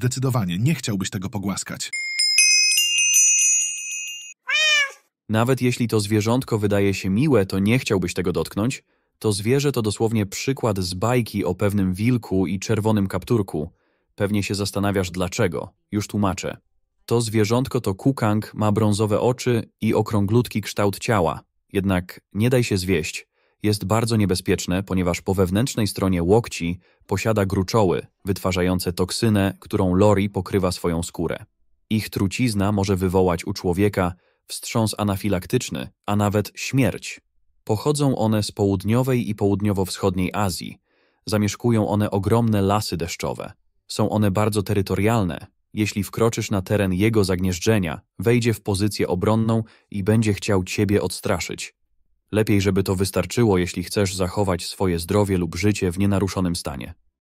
Zdecydowanie nie chciałbyś tego pogłaskać. Nawet jeśli to zwierzątko wydaje się miłe, to nie chciałbyś tego dotknąć. To zwierzę to dosłownie przykład z bajki o pewnym wilku i czerwonym kapturku. Pewnie się zastanawiasz dlaczego. Już tłumaczę. To zwierzątko to kukang, ma brązowe oczy i okrąglutki kształt ciała. Jednak nie daj się zwieść. Jest bardzo niebezpieczne, ponieważ po wewnętrznej stronie łokci posiada gruczoły, wytwarzające toksynę, którą Lori pokrywa swoją skórę. Ich trucizna może wywołać u człowieka wstrząs anafilaktyczny, a nawet śmierć. Pochodzą one z południowej i południowo-wschodniej Azji. Zamieszkują one ogromne lasy deszczowe. Są one bardzo terytorialne. Jeśli wkroczysz na teren jego zagnieżdżenia, wejdzie w pozycję obronną i będzie chciał ciebie odstraszyć. Lepiej, żeby to wystarczyło, jeśli chcesz zachować swoje zdrowie lub życie w nienaruszonym stanie.